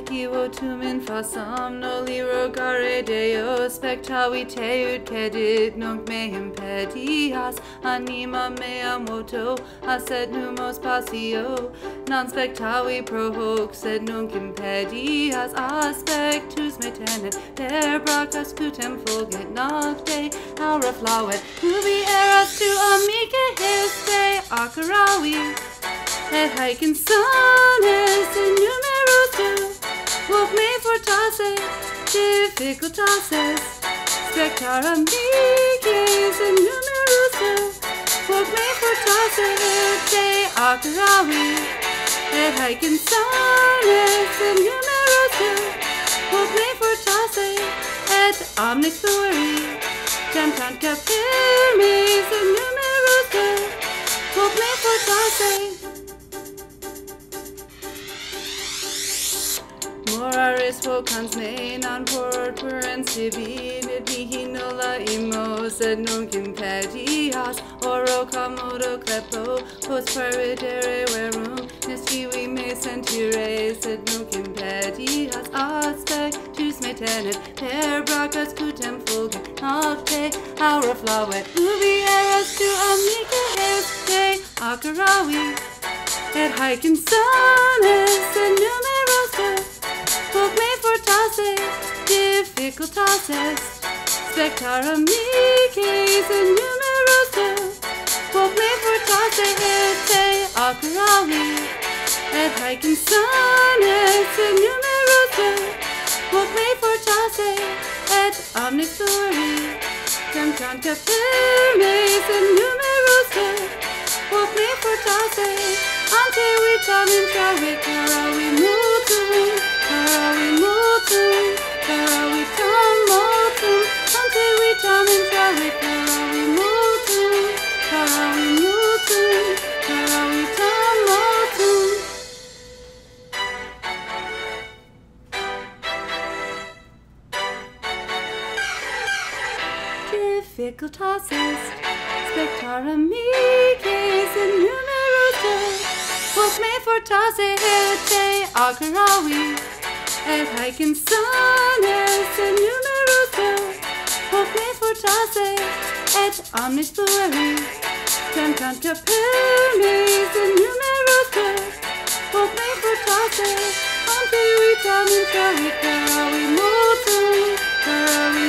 Niki votum in fasam noli rogare deo spectavi teut pedit nunc me impedias anima mea moto aset numos passio. Non spectavi pro hoc sed nunc impedias. Aspectus me tenet per bracas putem fulget nocte. Aura flauet ubi eras tu amica histe acaravi et haec insanes in fortasse difficultases spectar amicis in numeros tu Woc me fortasse te acaravi et haec insanes in numeros tu Woc me fortasse et omnis fueri temptant capirmis in numeros Moraris vocans me non purpurens divinit mihi nulla imo sed nunc impedias oro commodo clepto post peridere verum nescivi me sentire sed nunc impedias aspectus me tenet per bracas putem fulge nocte aura flavet ubi eras tu amica este acaravi et haec insanes in numeros difficultases spectar amicis in numeros tu Hoc me fortasse ete acaravi et haec in numeros tu Hoc me fortasse et omnis fueri temptant capirmis in numeros tu Hoc me fortasse ante vitam intravi cara vi mutum difficultas est spectar amicis in numeros tu Hoc me fortasse ete acaravi et haec insanes in numeros tu Hoc me fortasse et omnis fueri temptant capirmis in numeros tu Hoc me fortasse ante vitam intravi caravi mutum caravi